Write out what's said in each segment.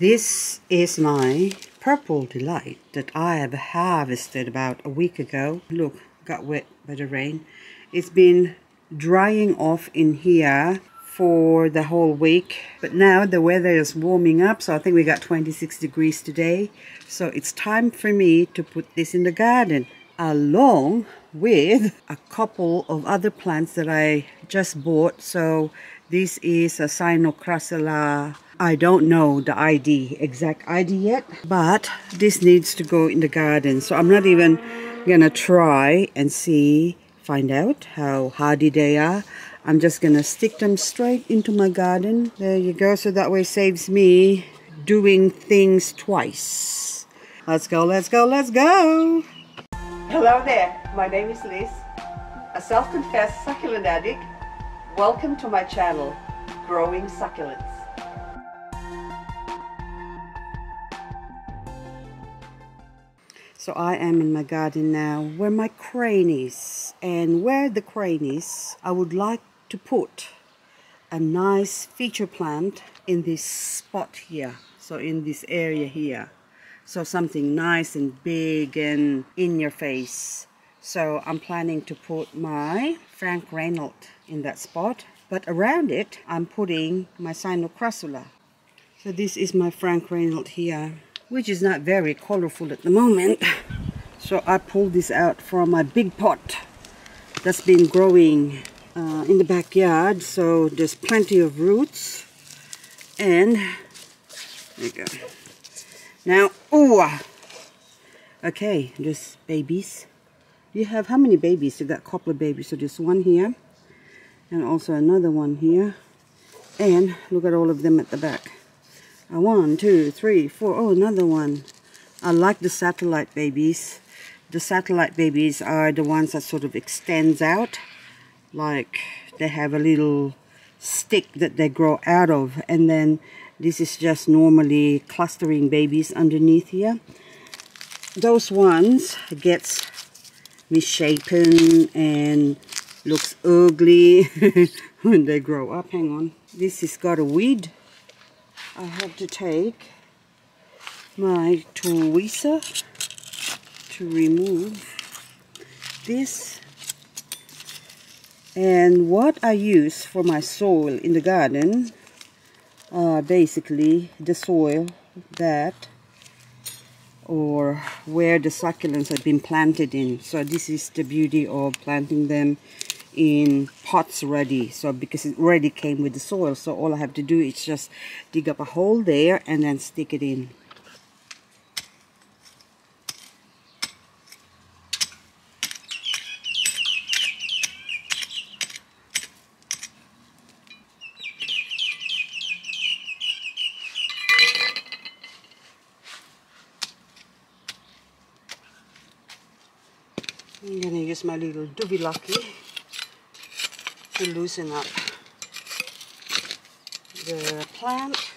This is my purple delight that I have harvested about a week ago. Look, got wet by the rain. It's been drying off in here for the whole week. But now the weather is warming up, so I think we got 26 degrees today. So it's time for me to put this in the garden along with a couple of other plants that I just bought. So this is a Sinocrassula I don't know the ID, exact ID yet, but this needs to go in the garden. So I'm not even gonna try and see, find out how hardy they are. I'm just gonna stick them straight into my garden. There you go, so that way saves me doing things twice. Let's go, let's go, let's go! Hello there, my name is Liz, a self-confessed succulent addict. Welcome to my channel, Growing Succulents. So I am in my garden now where my crane is. And where the crane is, I would like to put a nice feature plant in this spot here. So in this area here. So something nice and big and in your face. So I'm planning to put my Frank Reinelt in that spot. But around it, I'm putting my Sinocrassula. So this is my Frank Reinelt here which is not very colorful at the moment. So I pulled this out from my big pot that's been growing uh, in the backyard. So there's plenty of roots. And there you go. Now, oh, okay, there's babies. You have how many babies? You got a couple of babies. So there's one here and also another one here. And look at all of them at the back. Uh, one, two, three, four. Oh, another one. I like the satellite babies. The satellite babies are the ones that sort of extends out. Like they have a little stick that they grow out of. And then this is just normally clustering babies underneath here. Those ones gets misshapen and looks ugly when they grow up. Hang on. This has got a weed I have to take my tweezer to remove this and what I use for my soil in the garden are basically the soil that or where the succulents have been planted in. So this is the beauty of planting them in pots ready. So because it already came with the soil. So all I have to do is just dig up a hole there and then stick it in. I'm gonna use my little doobie lucky to loosen up the plant.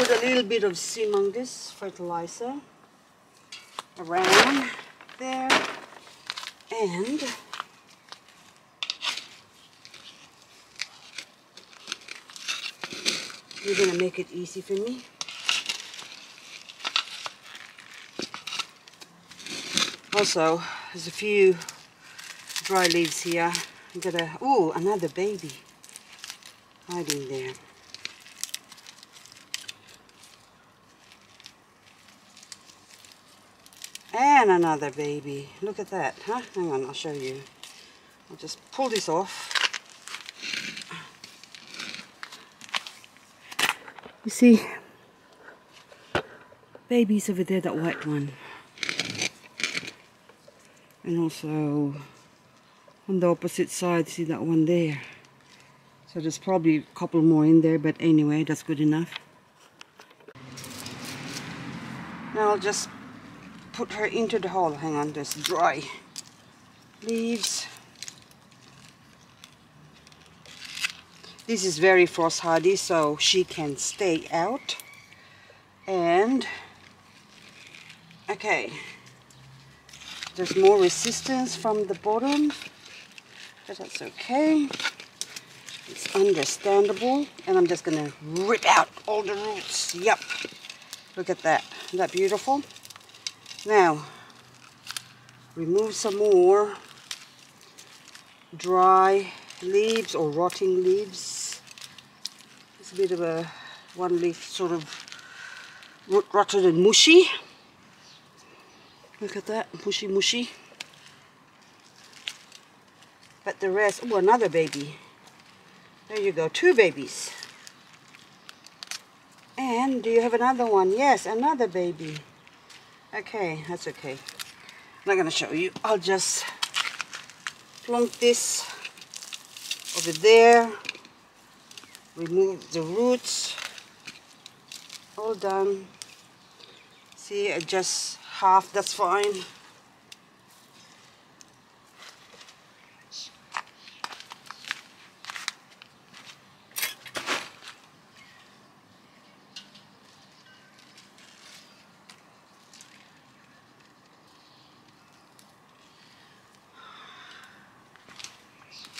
put a little bit of Simungis fertilizer around there. And you're gonna make it easy for me. Also there's a few dry leaves here. I'm gonna oh another baby hiding there And another baby. Look at that, huh? Hang on, I'll show you. I'll just pull this off. You see, babies over there, that white one. And also on the opposite side, see that one there. So there's probably a couple more in there, but anyway, that's good enough. Now I'll just put her into the hole. Hang on, there's dry leaves. This is very frost hardy, so she can stay out. And, okay, there's more resistance from the bottom, but that's okay. It's understandable. And I'm just gonna rip out all the roots. Yep. Look at that. Isn't that beautiful? Now, remove some more dry leaves or rotting leaves. It's a bit of a one leaf sort of rotted and mushy. Look at that, mushy mushy. But the rest, oh another baby. There you go, two babies. And do you have another one? Yes, another baby. Okay, that's okay. I'm not gonna show you. I'll just plunk this over there. Remove the roots. All done. See, I just half, that's fine.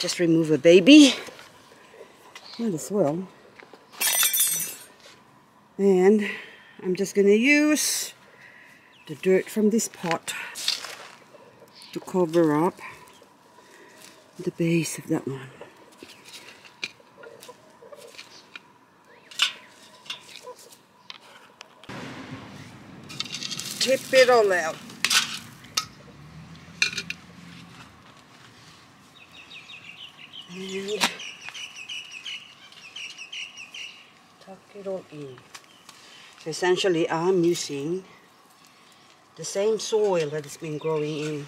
Just remove a baby. Might as well. And I'm just gonna use the dirt from this pot to cover up the base of that one. Tip it all out and tuck it all in. So essentially I'm using the same soil that has been growing in.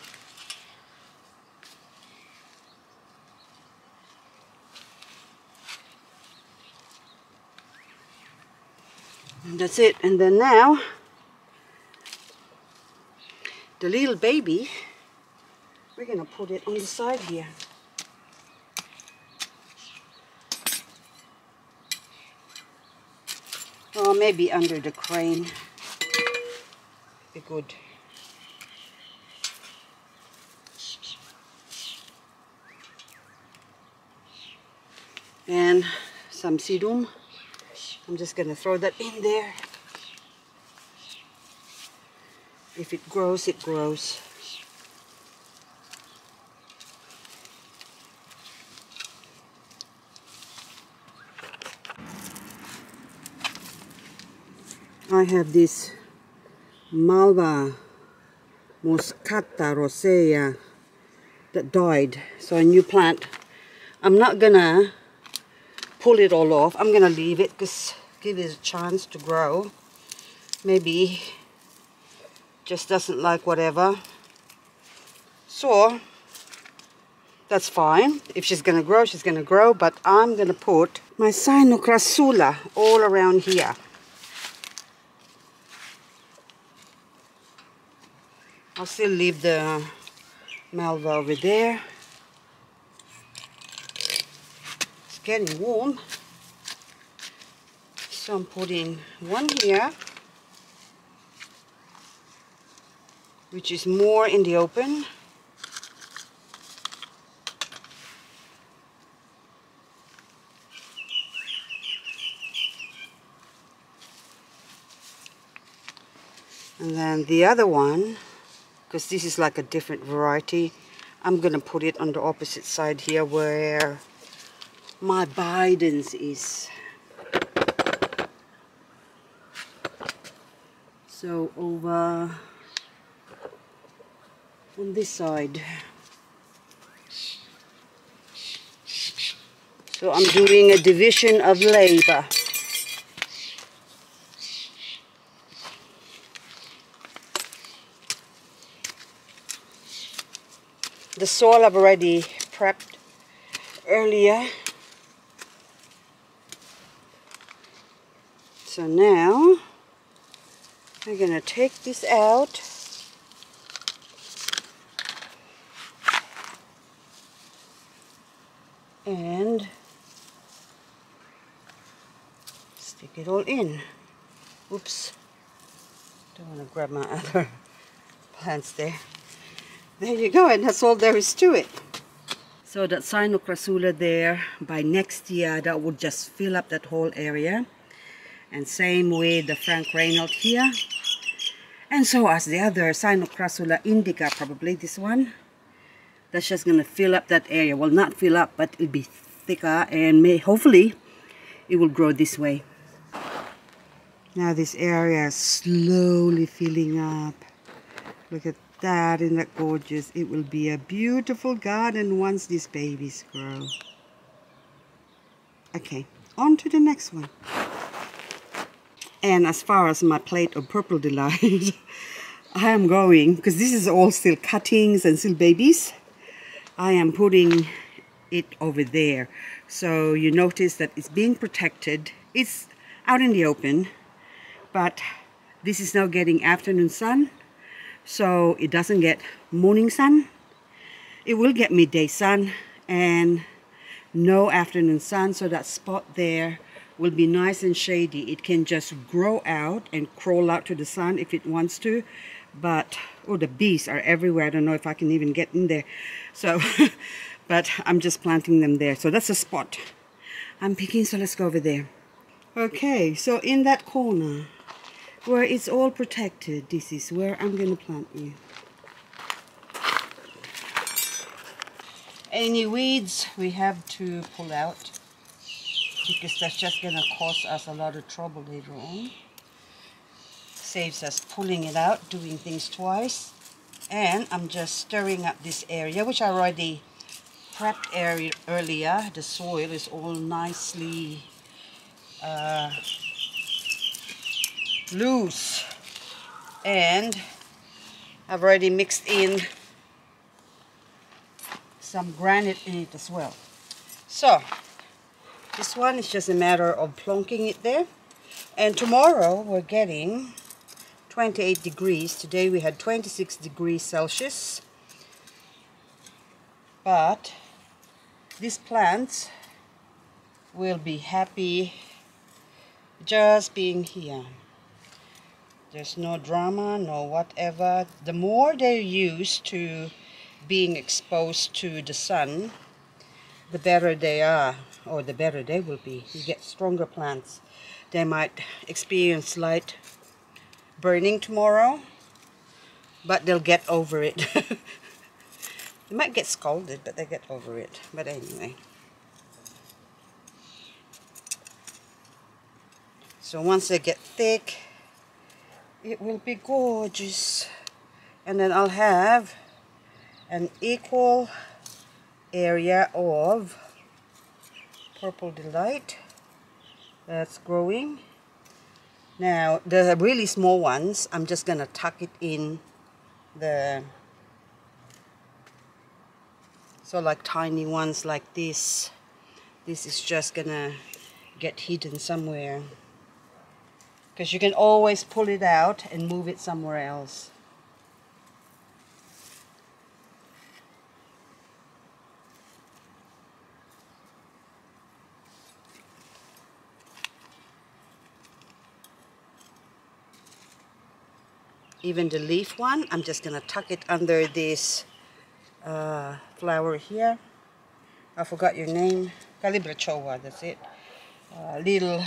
And that's it. And then now, the little baby, we're going to put it on the side here. Or maybe under the crane. Be good. And some sedum. I'm just going to throw that in there. If it grows, it grows. I have this Malva moschata rosea that died. So a new plant. I'm not gonna pull it all off. I'm gonna leave it because give it a chance to grow. Maybe just doesn't like whatever. So that's fine. If she's gonna grow, she's gonna grow. But I'm gonna put my Sinocrassula all around here. I'll still leave the Malva over there. It's getting warm. So I'm putting one here, which is more in the open. And then the other one because this is like a different variety. I'm to put it on the opposite side here where my Bidens is. So over on this side. So I'm doing a division of labor. the soil I've already prepped earlier. So now I'm going to take this out. And stick it all in. Oops. Don't want to grab my other plants there. There you go, and that's all there is to it. So that Sinocrassula there, by next year, that would just fill up that whole area. And same with the Frank Reinelt here. And so as the other Sinocrassula indica, probably this one. That's just going to fill up that area. Well, not fill up, but it'll be thicker and may hopefully it will grow this way. Now this area is slowly filling up. Look at that, isn't that gorgeous? It will be a beautiful garden once these babies grow. Okay, on to the next one. And as far as my plate of purple delight, I am going, because this is all still cuttings and still babies, I am putting it over there. So you notice that it's being protected. It's out in the open, but this is now getting afternoon sun so it doesn't get morning sun. It will get midday sun and no afternoon sun. So that spot there will be nice and shady. It can just grow out and crawl out to the sun if it wants to. But oh the bees are everywhere. I don't know if I can even get in there. So but I'm just planting them there. So that's a spot. I'm picking so let's go over there. Okay so in that corner where it's all protected. This is where I'm going to plant you. Any weeds we have to pull out because that's just going to cause us a lot of trouble later on. Saves us pulling it out, doing things twice. And I'm just stirring up this area, which I already prepped area earlier. The soil is all nicely uh, loose. And I've already mixed in some granite in it as well. So this one is just a matter of plonking it there. And tomorrow we're getting 28 degrees. Today we had 26 degrees Celsius. But these plants will be happy just being here there's no drama, no whatever. The more they're used to being exposed to the sun, the better they are, or the better they will be. You get stronger plants. They might experience light burning tomorrow, but they'll get over it. they might get scalded, but they get over it. But anyway. So once they get thick, it will be gorgeous. And then I'll have an equal area of purple delight. That's growing. Now the really small ones I'm just gonna tuck it in the so like tiny ones like this. This is just gonna get hidden somewhere because you can always pull it out and move it somewhere else. Even the leaf one, I'm just going to tuck it under this uh, flower here. I forgot your name. Calibrachoa, that's it. Uh, little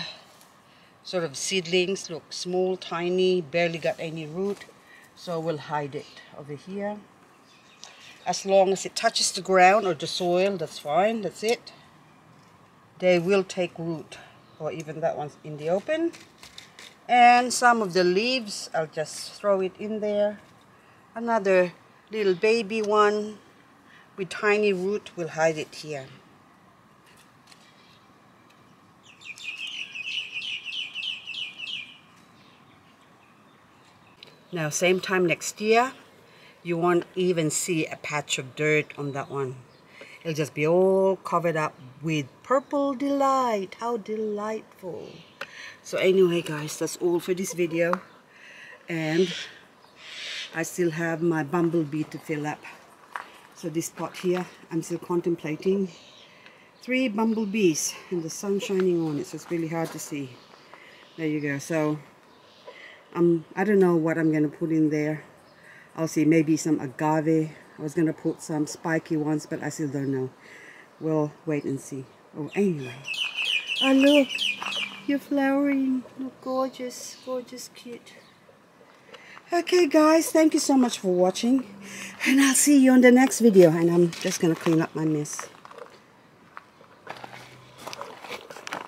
sort of seedlings look small tiny barely got any root so we'll hide it over here. As long as it touches the ground or the soil that's fine that's it. They will take root or even that one's in the open. And some of the leaves I'll just throw it in there. Another little baby one with tiny root will hide it here Now, same time next year, you won't even see a patch of dirt on that one. It'll just be all covered up with purple delight. How delightful. So anyway guys, that's all for this video. And I still have my bumblebee to fill up. So this pot here, I'm still contemplating. Three bumblebees and the sun shining on it, so it's really hard to see. There you go. So um, I don't know what I'm going to put in there. I'll see, maybe some agave. I was going to put some spiky ones, but I still don't know. We'll wait and see. Oh, anyway. Oh, look. You're flowering. Look, gorgeous. Gorgeous, cute. Okay, guys. Thank you so much for watching. And I'll see you on the next video. And I'm just going to clean up my mess.